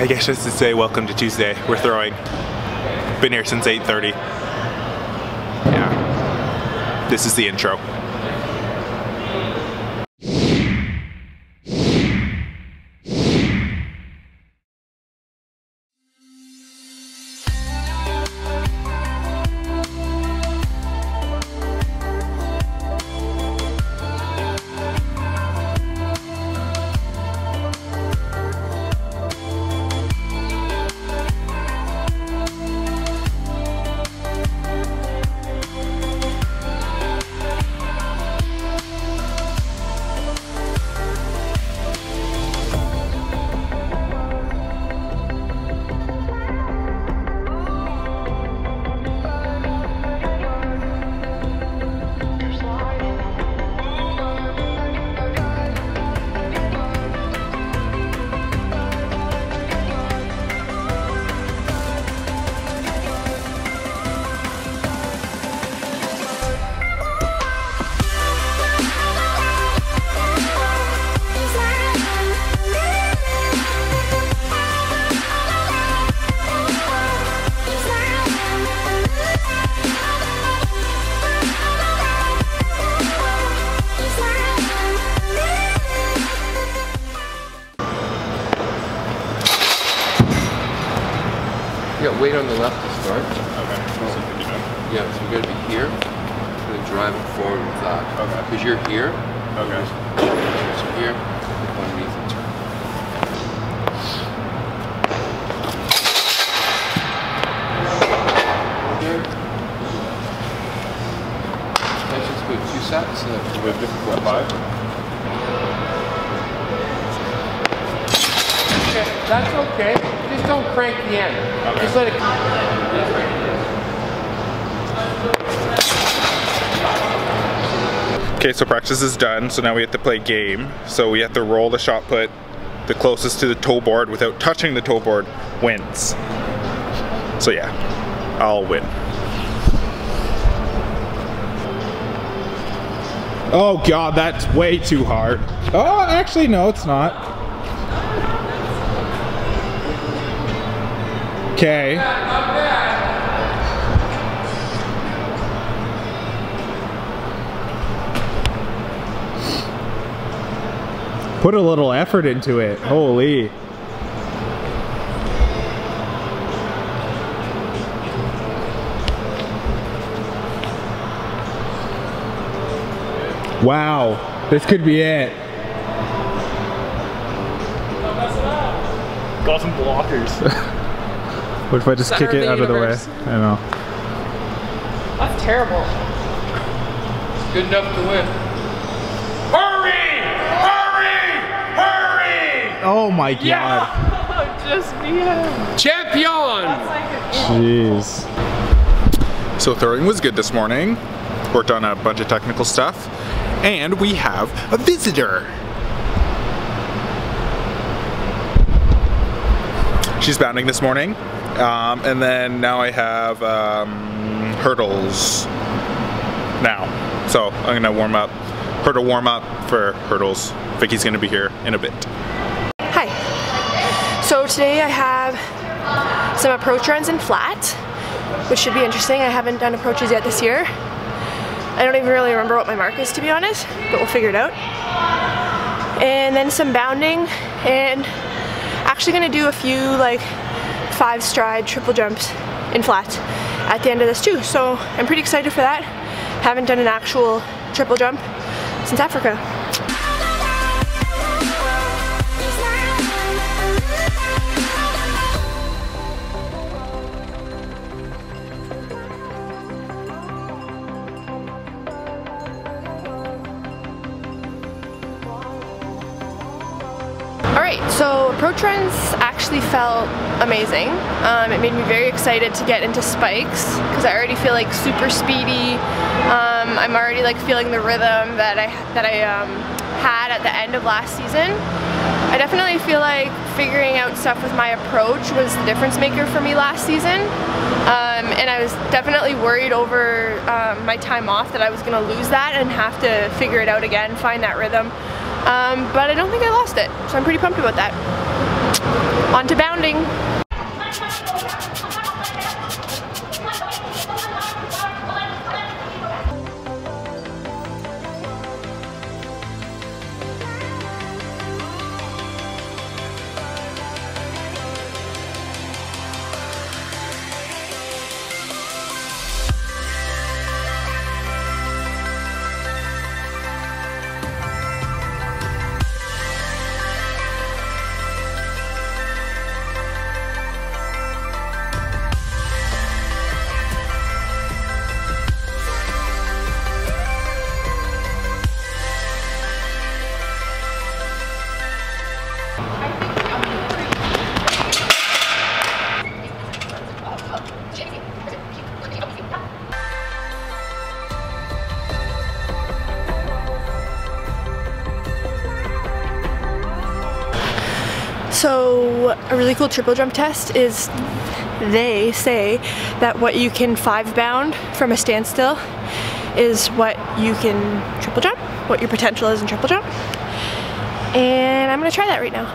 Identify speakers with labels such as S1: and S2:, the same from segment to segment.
S1: I guess just to say welcome to Tuesday. We're throwing. Been here since 8.30. Yeah. This is the intro.
S2: Weight on the left to start.
S1: Okay.
S2: Yeah, so you're gonna be here, and then drive it forward with that.
S1: Okay.
S2: Because you're here,
S1: Okay.
S2: so here, underneath and turn. Here. Tension's good. Two sets. And
S1: We have different five?
S2: That's okay. Just don't crank the end. Just let it.
S1: Okay, so practice is done, so now we have to play game. So we have to roll the shot put the closest to the toe board without touching the toe board wins. So yeah, I'll win. Oh god, that's way too hard. Oh, actually no, it's not. Okay. Put a little effort into it. Holy. Wow. This could be it.
S3: Got some blockers.
S1: What if I just
S4: Center
S1: kick it
S4: the
S1: out of the way?
S4: universe.
S1: I know.
S4: That's terrible.
S2: Good enough to win. Hurry! Hurry! Hurry!
S1: Oh my god.
S4: Just be him.
S2: Champion!
S1: Jeez. So throwing was good this morning. Worked on a bunch of technical stuff. And we have a visitor. She's bounding this morning. Um, and then now I have um, hurdles now. So I'm gonna warm up, hurdle warm up for hurdles. Vicky's gonna be here in a bit.
S5: Hi. So today I have some approach runs in flat, which should be interesting. I haven't done approaches yet this year. I don't even really remember what my mark is to be honest, but we'll figure it out. And then some bounding and actually gonna do a few like five stride triple jumps in flat at the end of this too. So I'm pretty excited for that. Haven't done an actual triple jump since Africa. Alright, so approach runs actually felt amazing. Um, it made me very excited to get into spikes because I already feel like super speedy. Um, I'm already like feeling the rhythm that I that I um, had at the end of last season. I definitely feel like figuring out stuff with my approach was the difference maker for me last season. Um, and I was definitely worried over um, my time off that I was going to lose that and have to figure it out again, find that rhythm. Um, but I don't think I lost it, so I'm pretty pumped about that. On to bounding. So a really cool triple jump test is they say that what you can five bound from a standstill is what you can triple jump, what your potential is in triple jump. And I'm gonna try that right now.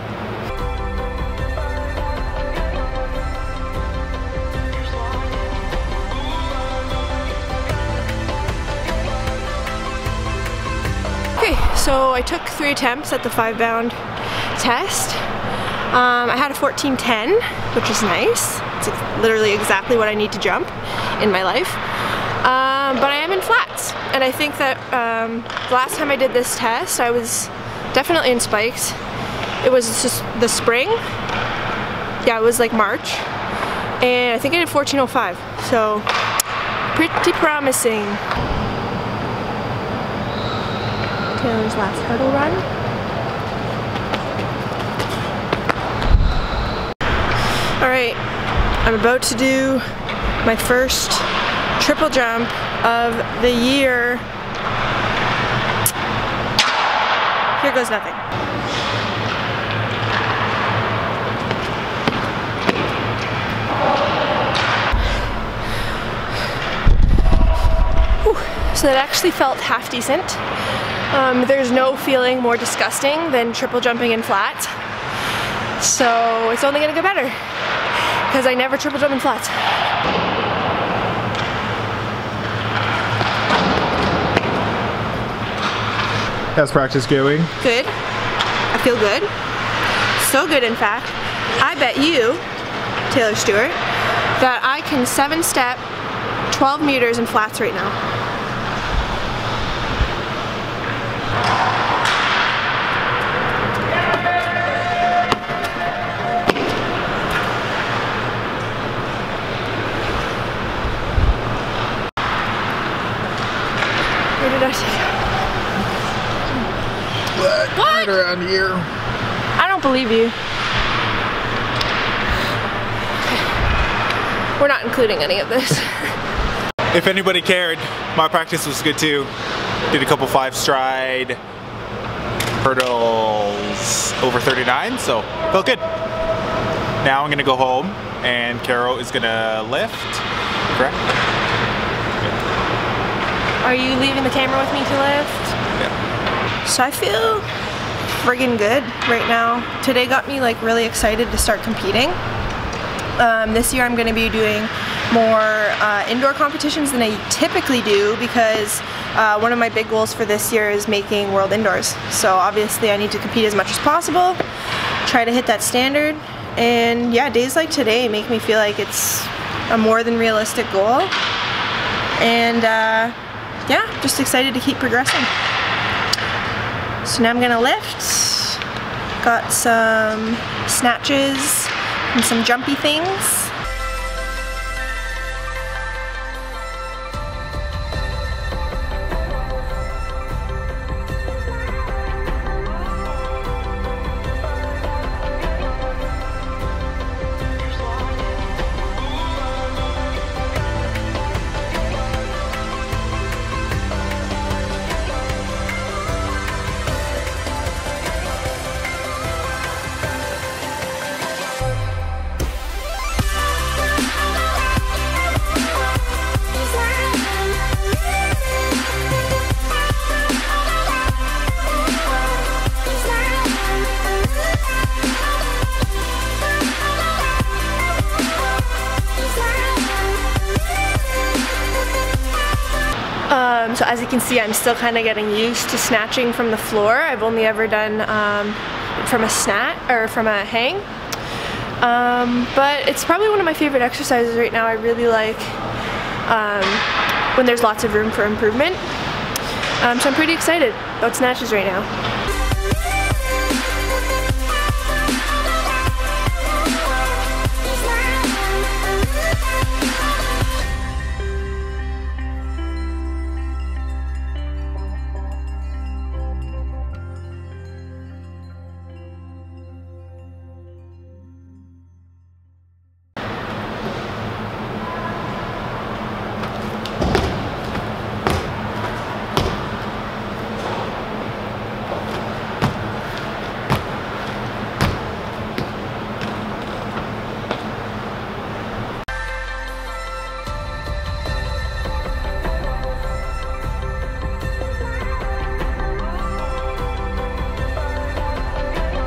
S5: Okay, so I took three attempts at the five bound test. Um, I had a 1410, which is nice. It's literally exactly what I need to jump in my life. Um, but I am in flats, and I think that um, the last time I did this test, I was definitely in spikes. It was just the spring. Yeah, it was like March, and I think I did 1405. So pretty promising. Taylor's last hurdle run. All right, I'm about to do my first triple jump of the year. Here goes nothing. So that actually felt half decent. Um, there's no feeling more disgusting than triple jumping in flat. So it's only gonna get better because I never triple jump in flats.
S1: How's practice going?
S5: Good. I feel good. So good, in fact. I bet you, Taylor Stewart, that I can seven step 12 meters in flats right now. I take it?
S1: Right around here.
S5: I don't believe you. We're not including any of this.
S1: If anybody cared, my practice was good too. Did a couple five stride hurdles over 39, so felt good. Now I'm gonna go home and Carol is gonna lift, correct?
S5: Are you leaving the camera with me to lift?
S1: Yeah.
S5: So I feel friggin' good right now. Today got me like really excited to start competing. Um, this year I'm going to be doing more uh, indoor competitions than I typically do because uh, one of my big goals for this year is making world indoors. So obviously I need to compete as much as possible, try to hit that standard, and yeah, days like today make me feel like it's a more than realistic goal. And uh, yeah, just excited to keep progressing. So now I'm gonna lift. Got some snatches and some jumpy things. You can see, I'm still kind of getting used to snatching from the floor. I've only ever done um, from a snat or from a hang. Um, but it's probably one of my favorite exercises right now. I really like um, when there's lots of room for improvement. Um, so I'm pretty excited about snatches right now.